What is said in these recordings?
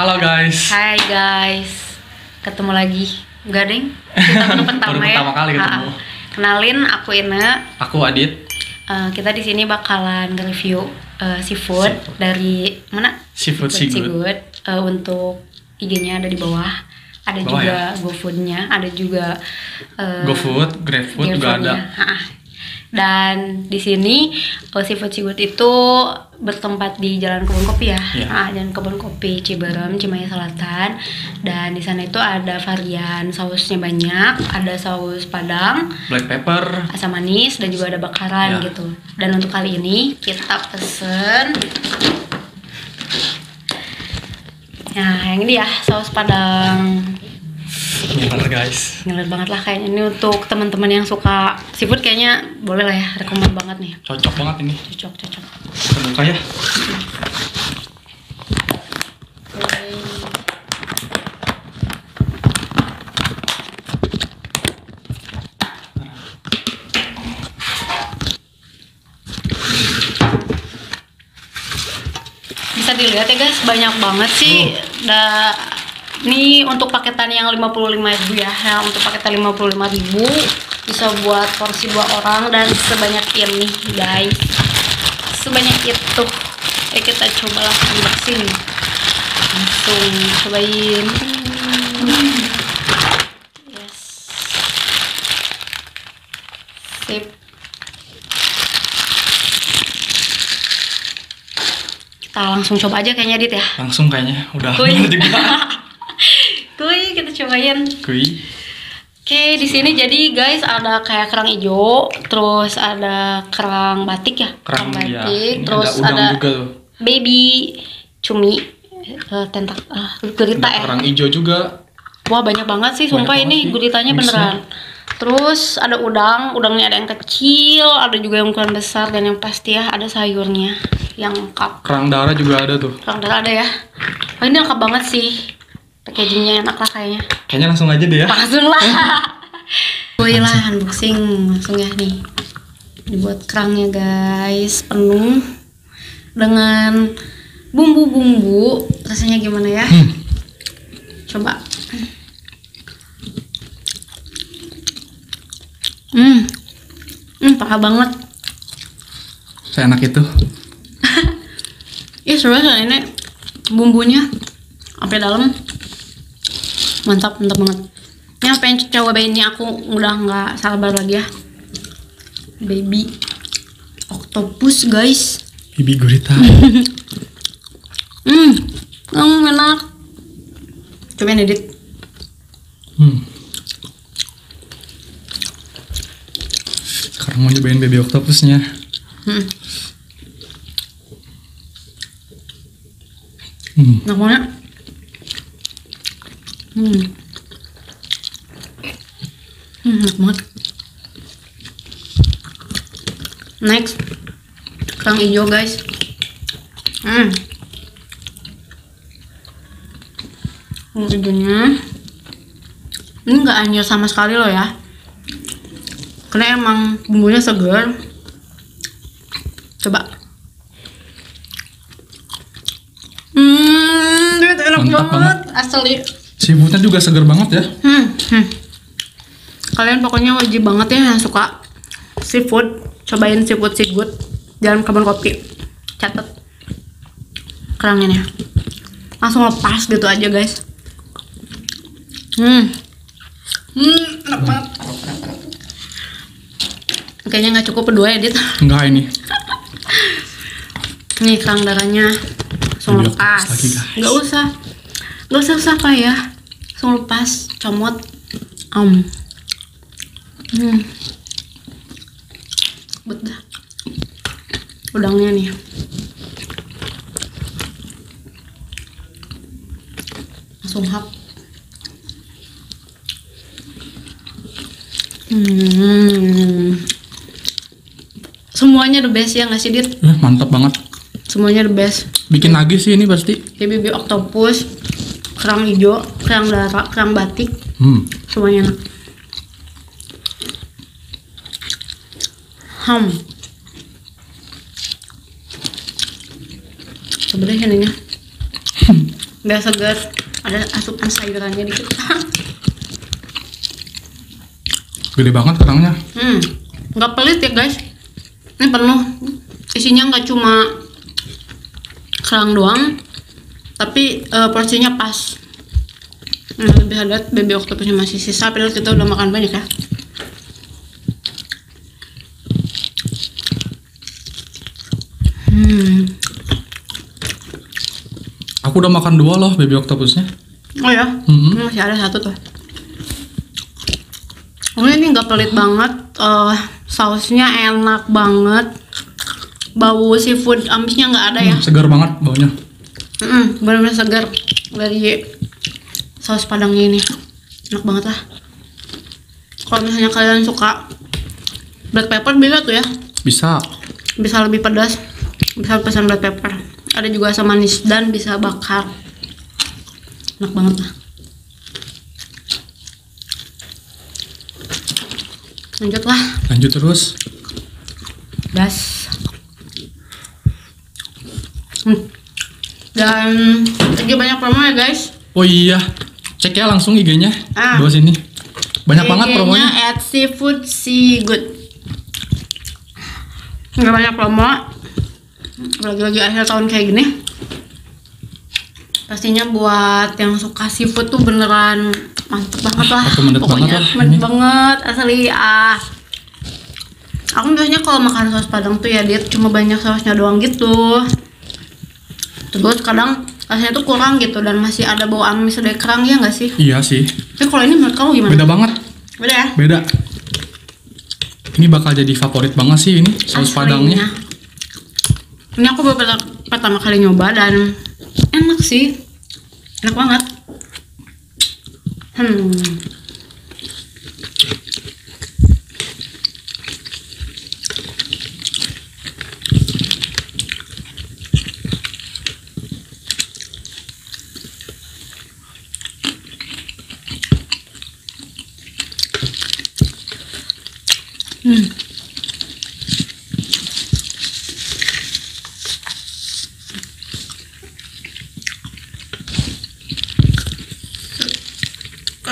Halo guys. Hai guys, ketemu lagi. Enggak deng, kita baru pertama Baru ya. pertama kali ketemu. Ha-ha. Kenalin, aku Ine. Aku Adit. Eh, kita di sini bakalan nge-review eh, seafood, Seafood. dari mana? Seafood Seagood. Eh, untuk IG-nya ada di bawah. Ada Bawah juga ya? GoFood-nya, ada juga eh, GoFood, GrabFood juga ada. Ha-ha. Dan di sini eh, Seafood itu bertempat di Jalan Kebun Kopi ya. Iya. Ah, Jalan Kebun Kopi Ciberem, Cimahi Selatan. Dan di sana itu ada varian sausnya banyak, ada saus Padang, Black pepper. asam manis dan juga ada bakaran Ya. gitu. Dan untuk kali ini kita pesen Nah, yang ini ya saus Padang. Gimana guys? Ngeler banget lah kayaknya ini untuk teman-teman yang suka seafood kayaknya boleh lah ya, rekomend banget nih. Cocok banget ini. Cocok, cocok. Kita buka ya. Bisa dilihat ya guys, banyak banget sih. Da, ini untuk paketan yang 55.000 ya. ya. Untuk paketan 55.000 bisa buat porsi dua orang dan sebanyak ini guys. Sebanyak itu. Eh kita coba langsung unboxing. Langsung cobain. Yes. Sip. Kita langsung coba aja kayaknya Dit ya. Langsung kayaknya udah juga. Cobain. Kui. Oke, di sini jadi guys ada kayak kerang hijau, terus ada kerang batik ya, Kerang ya. batik, Ini terus ada ada, juga tuh. baby cumi, eh, tentak, ah, gurita Ada ya. kerang hijau juga. Wah banyak banget sih, Banyak sumpah banget ini sih guritanya mixnya. beneran. Terus ada udang, udangnya ada yang kecil, ada juga yang ukuran besar dan yang pasti ya ada sayurnya yang lengkap. Kerang darah juga ada tuh. Kerang darah ada ya. Wah ini lengkap banget sih. Packagingnya enak lah kayaknya. Kayaknya langsung aja deh ya. Langsung lah. Woi lah unboxing langsung ya nih. Dibuat kerangnya guys, penuh dengan bumbu-bumbu. Rasanya gimana ya? Hmm. Coba. Hmm. Hmm, parah banget. Seenak itu. Ih, sebenarnya ini bumbunya sampai dalam. Mantap, mantap banget. Ini apa yang coba ini aku udah nggak sabar lagi ya. Baby octopus guys. Bibi gurita. Hmm, hmm enak. Cobain edit. Hmm. Sekarang mau nyobain baby octopusnya. Hmm, Hmm. enak banget. Hmm. Hmm, enak banget. Next, kerang hijau guys. Hmm. Kerang hijaunya. Ini nggak anjir sama sekali loh ya. Karena emang bumbunya segar. Coba. Hmm, enak Mantap banget. Asli. Seafoodnya juga seger banget ya. Hmm, hmm. Kalian pokoknya wajib banget ya yang suka seafood, cobain seafood seafood dalam kebun kopi. Catat kerangnya. Langsung lepas gitu aja guys. Hmm, hmm, enak banget. Kayaknya nggak cukup berdua ya, Dit. Enggak ini. Nih kerang darahnya langsung lepas. Nggak usah, nggak usah usah apa ya. Langsung lepas, comot. Om. Hmm. Bet dah. Udangnya nih. Langsung hap. Hmm. Semuanya the best ya nggak sih Dit? Eh, mantap banget. Semuanya the best. Bikin lagi sih ini pasti. Kayak baby octopus, kerang hijau, kerang darah, kerang batik, Hmm. semuanya enak. Ham. Coba deh ininya. biar segar ada asupan sayurannya dikit Gede banget kerangnya. hmm. Nggak pelit ya guys. Ini penuh. Isinya nggak cuma kerang doang tapi eh, porsinya pas. Nah, lebih lihat baby octopusnya masih sisa padahal kita udah makan banyak ya hmm Aku udah makan dua loh baby octopusnya. oh ya? Mhm. ini masih ada satu tuh. Oh, ini nggak pelit banget. Eh sausnya enak banget. Bau seafood amisnya nggak ada ya? Hmm, segar banget baunya. Mm, benar-benar segar dari saus padangnya ini. Enak banget lah. Kalau misalnya kalian suka black pepper bisa tuh ya? Bisa. bisa lebih pedas bisa pesan black pepper ada juga asam manis dan bisa bakar enak banget lah lanjut lah Lanjut terus. das hmm. dan lagi banyak promo ya guys Oh iya. Cek ya langsung IG-nya. Ah. Bawah sini. Banyak banget IG-nya promonya. at seafood sea good nggak banyak promo lagi-lagi akhir tahun kayak gini pastinya buat yang suka seafood tuh beneran mantep banget lah Recommended pokoknya banget ini. banget asli ah aku biasanya kalau makan saus padang tuh ya dia cuma banyak sausnya doang gitu terus kadang rasanya tuh kurang gitu dan masih ada bau amis dari kerang ya nggak sih Iya sih. tapi kalau ini menurut kamu gimana Beda banget. beda ya Beda. Ini bakal jadi favorit banget sih ini saus Aslinya. padangnya. Ini aku baru pertama, kali nyoba dan enak sih. Enak banget. Hmm.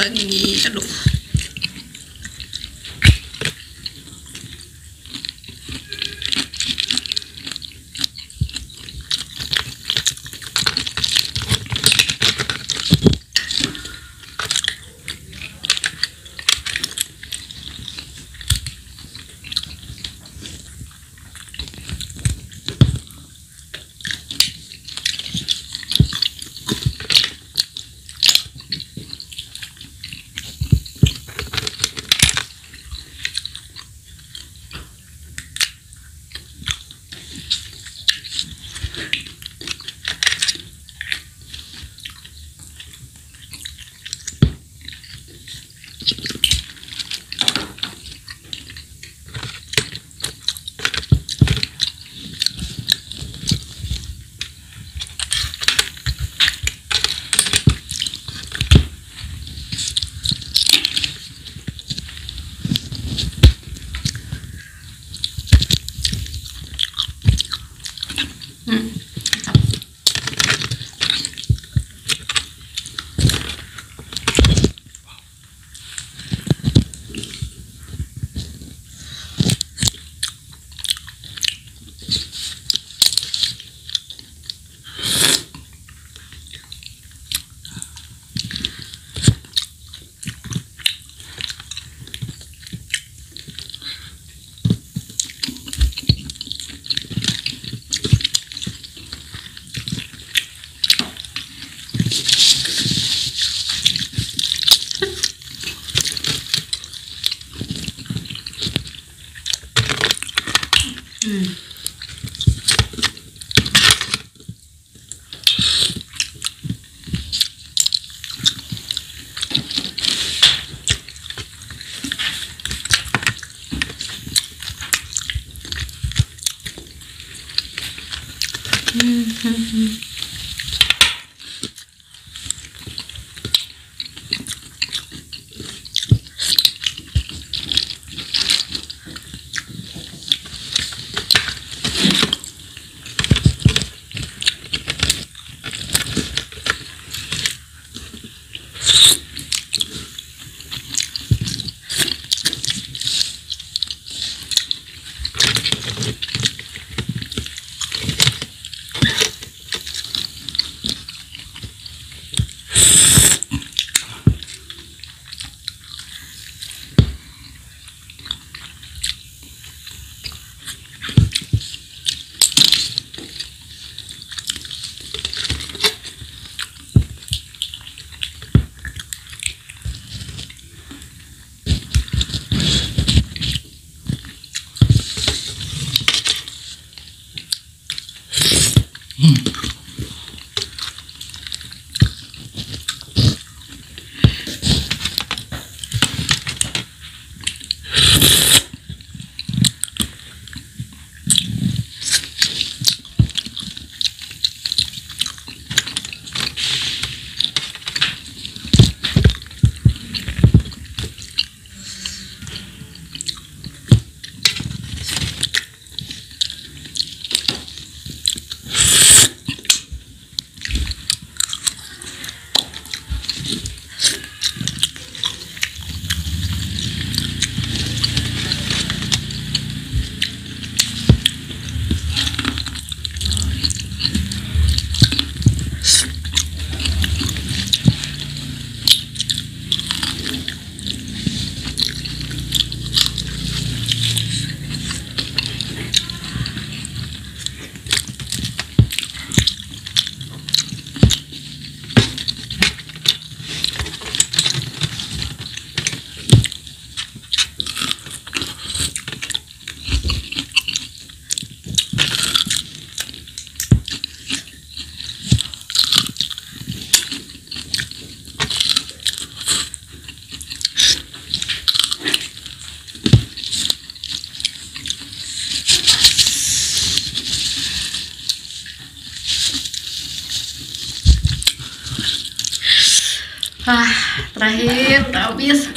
Kalau lagi, aduh. 嗯嗯 ah terakhir habis.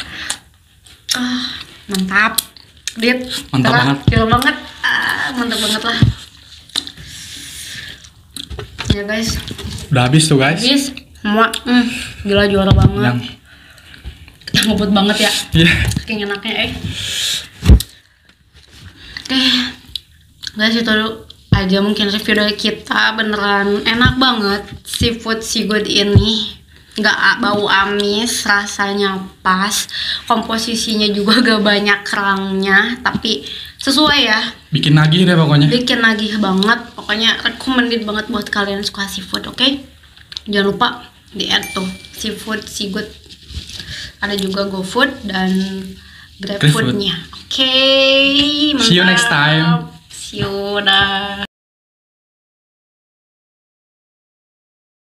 Ah mantap. Dit Mantap Tera- banget. gila banget. Ah mantap banget lah. Ya guys. Udah habis tuh guys. habis. Semua. Hmm, gila juara banget. Yang ngebut banget ya. Iya. saking enaknya eh. Oke. Guys itu aja mungkin review dari kita. Beneran enak banget seafood seafood ini nggak bau amis rasanya pas. Komposisinya juga gak banyak kerangnya tapi sesuai ya. Bikin nagih deh pokoknya. bikin nagih banget. Pokoknya recommended banget buat kalian yang suka seafood oke? Jangan lupa di add tuh seafood seafood ada juga GoFood dan GrabFood. GrabFoodnya oke See you next time. see you dah